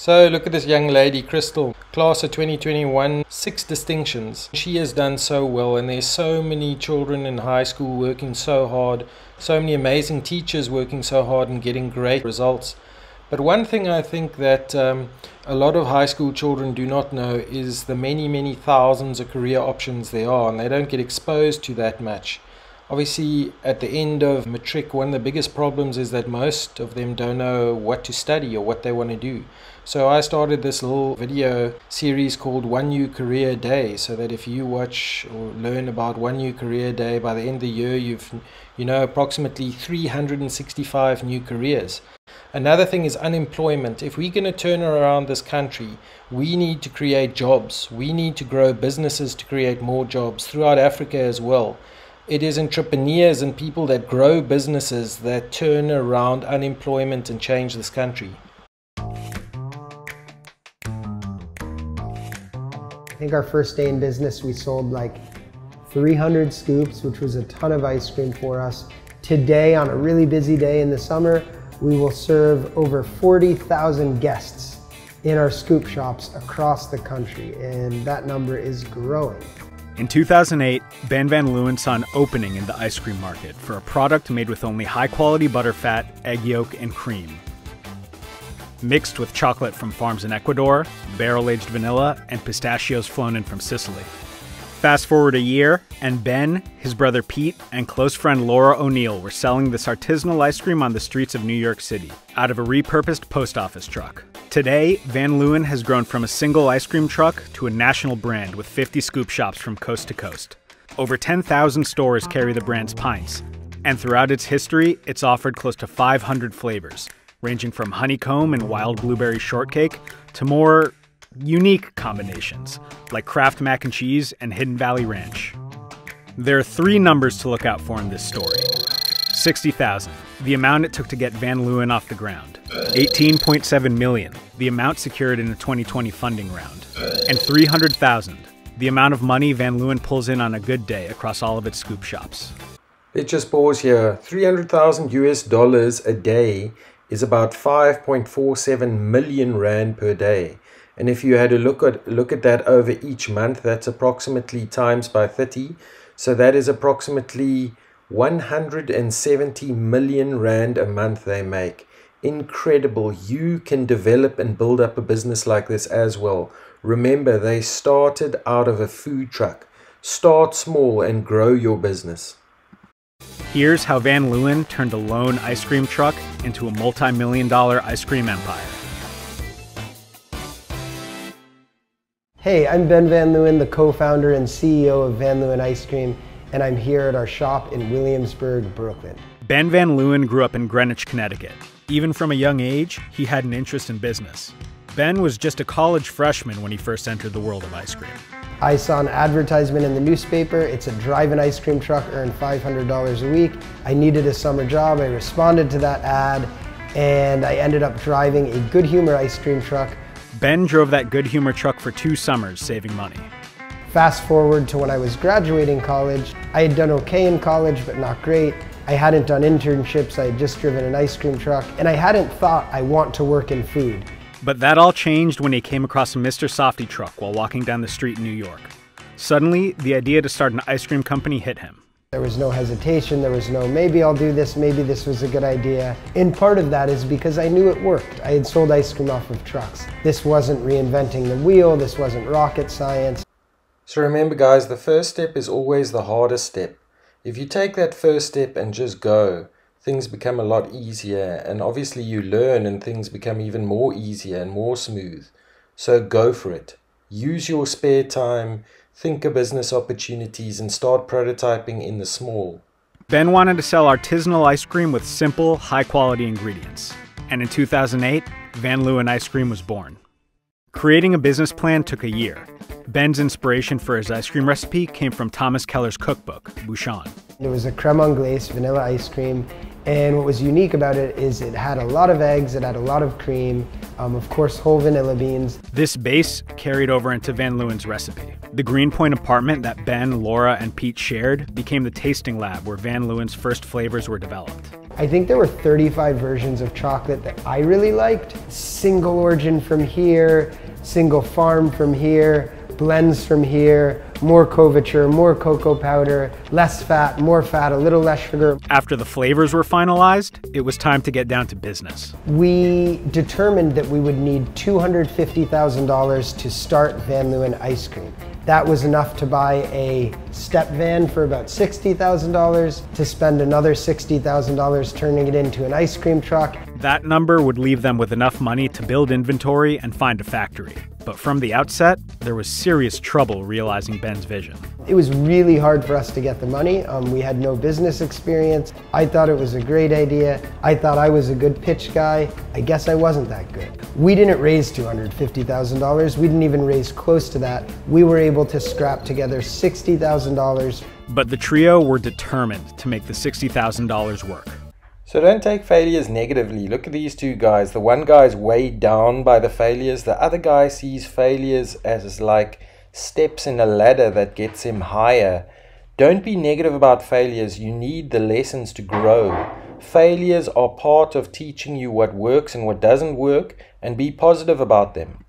So look at this young lady, Crystal, class of 2021, six distinctions. She has done so well, and there's so many children in high school working so hard, so many amazing teachers working so hard and getting great results. But one thing I think that um, a lot of high school children do not know is the many, many thousands of career options there are, and they don't get exposed to that much. Obviously, at the end of matric, one of the biggest problems is that most of them don't know what to study or what they want to do. So I started this little video series called One New Career Day, so that if you watch or learn about one new career day, by the end of the year, you've you know approximately 365 new careers. Another thing is unemployment. If we're going to turn around this country, we need to create jobs. We need to grow businesses to create more jobs throughout Africa as well. It is entrepreneurs and people that grow businesses that turn around unemployment and change this country. I think our first day in business, we sold like 300 scoops, which was a ton of ice cream for us. Today, on a really busy day in the summer, we will serve over 40,000 guests in our scoop shops across the country, and that number is growing. In 2008, Ben Van Leeuwen saw an opening in the ice cream market for a product made with only high quality butterfat, egg yolk, and cream. Mixed with chocolate from farms in Ecuador, barrel aged vanilla, and pistachios flown in from Sicily. Fast forward a year, and Ben, his brother Pete, and close friend Laura O'Neill were selling this artisanal ice cream on the streets of New York City out of a repurposed post office truck. Today, Van Leeuwen has grown from a single ice cream truck to a national brand with 50 scoop shops from coast to coast. Over 10,000 stores carry the brand's pints, and throughout its history, it's offered close to 500 flavors, ranging from honeycomb and wild blueberry shortcake to more unique combinations, like Kraft Mac and Cheese and Hidden Valley Ranch. There are three numbers to look out for in this story 60,000, the amount it took to get Van Leeuwen off the ground, 18.7 million, the amount secured in the 2020 funding round, and 300,000, the amount of money Van Leeuwen pulls in on a good day across all of its scoop shops. Let's just pause here. 300,000 US dollars a day is about 5.47 million rand per day. And if you had a look at look at that over each month, that's approximately times by 30. So that is approximately 170 million rand a month they make. Incredible. You can develop and build up a business like this as well. Remember, they started out of a food truck. Start small and grow your business. Here's how Van Leeuwen turned a lone ice cream truck into a multi million dollar ice cream empire. Hey, I'm Ben Van Leeuwen, the co-founder and CEO of Van Leeuwen Ice Cream, and I'm here at our shop in Williamsburg, Brooklyn. Ben Van Leeuwen grew up in Greenwich, Connecticut. Even from a young age, he had an interest in business. Ben was just a college freshman when he first entered the world of ice cream. I saw an advertisement in the newspaper. It's a drive-in ice cream truck, earn $500 a week. I needed a summer job. I responded to that ad, and I ended up driving a Good Humor ice cream truck Ben drove that good humor truck for two summers, saving money. Fast forward to when I was graduating college. I had done okay in college, but not great. I hadn't done internships, I had just driven an ice cream truck, and I hadn't thought I want to work in food. But that all changed when he came across a Mr. Softee truck while walking down the street in New York. Suddenly, the idea to start an ice cream company hit him. There was no hesitation, there was no maybe I'll do this, maybe this was a good idea. And part of that is because I knew it worked. I had sold ice cream off of trucks. This wasn't reinventing the wheel, this wasn't rocket science. So remember guys, the first step is always the hardest step. If you take that first step and just go, things become a lot easier and obviously you learn and things become even more easier and more smooth. So go for it. Use your spare time, think of business opportunities, and start prototyping in the small. Ben wanted to sell artisanal ice cream with simple, high quality ingredients. And in 2008, Van Leeuwen Ice Cream was born. Creating a business plan took a year. Ben's inspiration for his ice cream recipe came from Thomas Keller's cookbook, Bouchon. It was a creme anglaise vanilla ice cream and what was unique about it is it had a lot of eggs, it had a lot of cream, um, of course whole vanilla beans. This base carried over into Van Leeuwen's recipe. The Greenpoint apartment that Ben, Laura, and Pete shared became the tasting lab where Van Leeuwen's first flavors were developed. I think there were 35 versions of chocolate that I really liked. Single origin from here, single farm from here, blends from here, more couverture, more cocoa powder, less fat, more fat, a little less sugar. After the flavors were finalized, it was time to get down to business. We determined that we would need $250,000 to start Van Leeuwen Ice Cream. That was enough to buy a step van for about $60,000, to spend another $60,000 turning it into an ice cream truck. That number would leave them with enough money to build inventory and find a factory. But from the outset, there was serious trouble realizing Ben's vision. It was really hard for us to get the money. Um, we had no business experience. I thought it was a great idea. I thought I was a good pitch guy. I guess I wasn't that good. We didn't raise $250,000. We didn't even raise close to that. We were able to scrap together $60,000. But the trio were determined to make the $60,000 work. So don't take failures negatively. Look at these two guys. The one guy is weighed down by the failures. The other guy sees failures as like steps in a ladder that gets him higher. Don't be negative about failures. You need the lessons to grow. Failures are part of teaching you what works and what doesn't work, and be positive about them.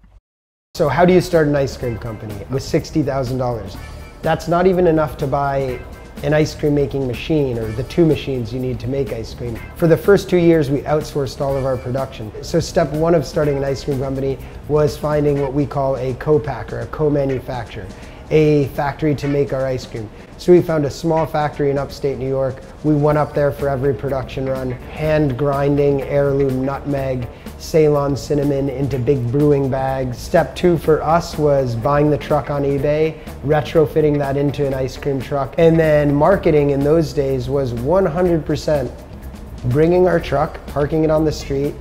So, how do you start an ice cream company with $60,000? That's not even enough to buy an ice cream making machine or the two machines you need to make ice cream. For the first two years, we outsourced all of our production. So step one of starting an ice cream company was finding what we call a co-packer, a co-manufacturer, a factory to make our ice cream. So we found a small factory in upstate New York. We went up there for every production run, hand grinding heirloom nutmeg, Ceylon cinnamon into big brewing bags. Step two for us was buying the truck on eBay, retrofitting that into an ice cream truck. And then marketing in those days was 100% bringing our truck, parking it on the street,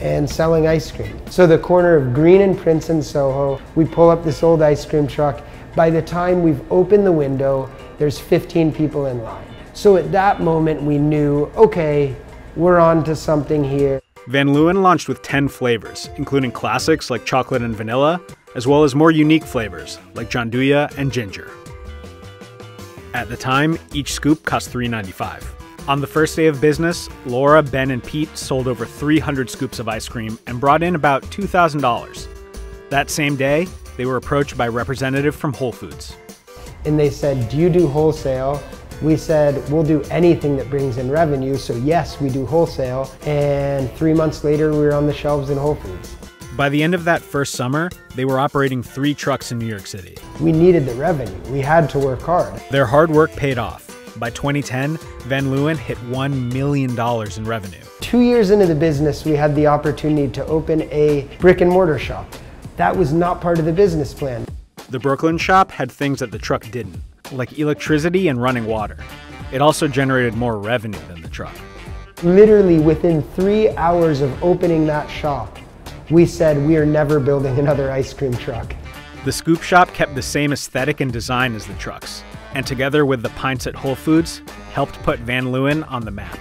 and selling ice cream. So the corner of Greene and Prince in Soho, we pull up this old ice cream truck. By the time we've opened the window, there's 15 people in line. So at that moment we knew, okay, we're on to something here. Van Leeuwen launched with 10 flavors, including classics like chocolate and vanilla, as well as more unique flavors like gianduja and ginger. At the time, each scoop cost $3.95. On the first day of business, Laura, Ben, and Pete sold over 300 scoops of ice cream and brought in about $2,000. That same day, they were approached by a representative from Whole Foods. And they said, Do you do wholesale? We said we'll do anything that brings in revenue. So yes, we do wholesale. And three months later, we were on the shelves in Whole Foods. By the end of that first summer, they were operating three trucks in New York City. We needed the revenue. We had to work hard. Their hard work paid off. By 2010, Van Leeuwen hit $1 million in revenue. Two years into the business, we had the opportunity to open a brick and mortar shop. That was not part of the business plan. The Brooklyn shop had things that the truck didn't like electricity and running water. It also generated more revenue than the truck. Literally within three hours of opening that shop, we said we are never building another ice cream truck. The Scoop Shop kept the same aesthetic and design as the trucks, and together with the Pints at Whole Foods, helped put Van Leeuwen on the map.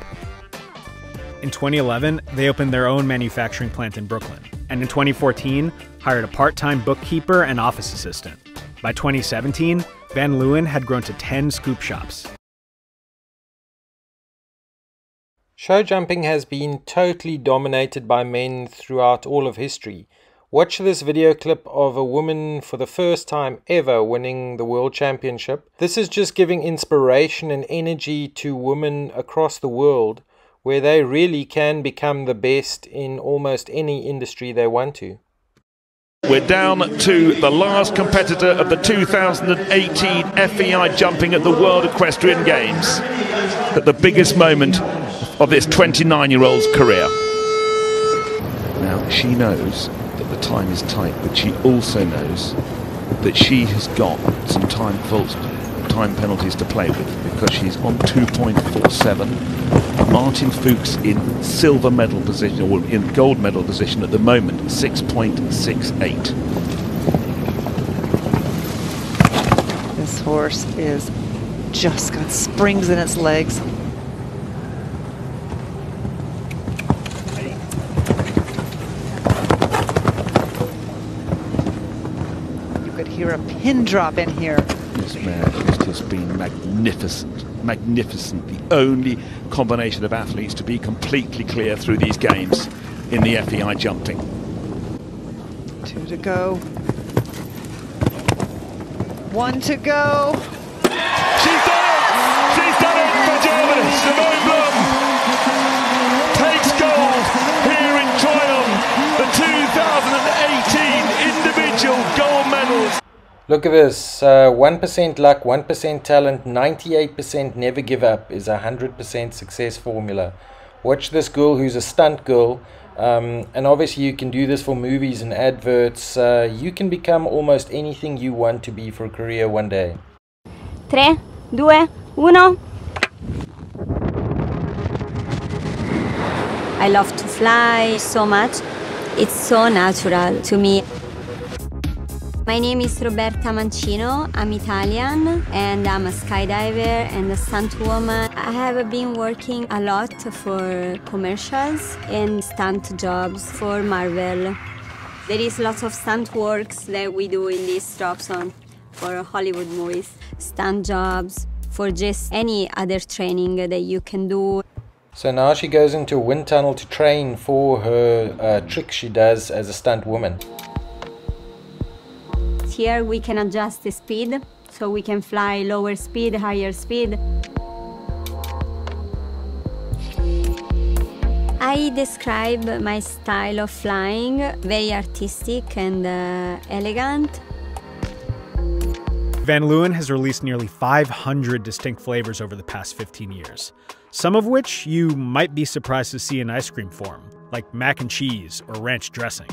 In 2011, they opened their own manufacturing plant in Brooklyn, and in 2014, hired a part time bookkeeper and office assistant. By 2017, Van Leeuwen had grown to 10 scoop shops. Show jumping has been totally dominated by men throughout all of history. Watch this video clip of a woman for the first time ever winning the world championship. This is just giving inspiration and energy to women across the world where they really can become the best in almost any industry they want to. We're down to the last competitor of the 2018 FEI jumping at the World Equestrian Games. At the biggest moment of this 29 year old's career. Now, she knows that the time is tight, but she also knows that she has got some time faults, time penalties to play with because she's on 2.47 Martin Fuchs in silver medal position, or in gold medal position at the moment, 6.68. This horse is just got springs in its legs. You could hear a pin drop in here. This mare has just been magnificent, magnificent. The only combination of athletes to be completely clear through these games in the FEI jumping. Two to go. One to go. She's done it! She's done it for Germany! Simone Blum takes gold here in Tryon, the 2018 individual gold medals. Look at this uh, 1% luck, 1% talent, 98% never give up is a 100% success formula. Watch this girl who's a stunt girl. Um, and obviously, you can do this for movies and adverts. Uh, you can become almost anything you want to be for a career one day. 3, 2, 1. I love to fly so much. It's so natural to me. My name is Roberta Mancino. I'm Italian and I'm a skydiver and a stunt woman. I have been working a lot for commercials and stunt jobs for Marvel. There is lots of stunt works that we do in this drop zone for Hollywood movies, stunt jobs, for just any other training that you can do. So now she goes into a wind tunnel to train for her uh, trick she does as a stunt woman. Here we can adjust the speed, so we can fly lower speed, higher speed. I describe my style of flying very artistic and uh, elegant. Van Leeuwen has released nearly 500 distinct flavors over the past 15 years, some of which you might be surprised to see in ice cream form, like mac and cheese or ranch dressing.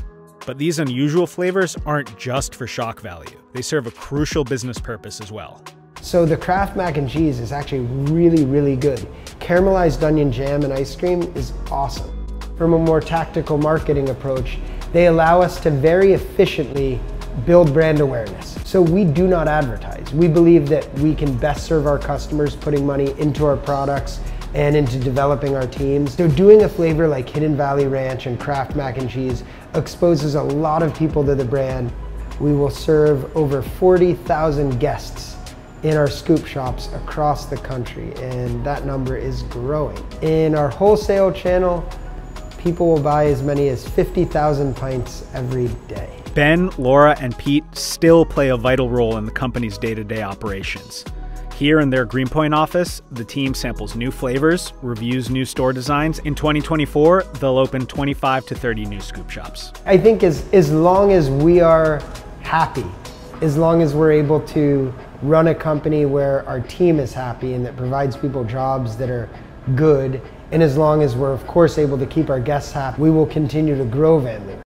But these unusual flavors aren't just for shock value, they serve a crucial business purpose as well. So the Kraft mac and cheese is actually really, really good. Caramelized onion jam and ice cream is awesome. From a more tactical marketing approach, they allow us to very efficiently build brand awareness. So we do not advertise. We believe that we can best serve our customers putting money into our products and into developing our teams. So doing a flavor like Hidden Valley Ranch and Kraft Mac and Cheese exposes a lot of people to the brand. We will serve over 40,000 guests in our scoop shops across the country and that number is growing. In our wholesale channel, people will buy as many as 50,000 pints every day. Ben, Laura, and Pete still play a vital role in the company's day to day operations. Here in their Greenpoint office, the team samples new flavors, reviews new store designs. In 2024, they'll open 25 to 30 new scoop shops. I think as, as long as we are happy, as long as we're able to run a company where our team is happy and that provides people jobs that are good, and as long as we're of course able to keep our guests happy, we will continue to grow Van.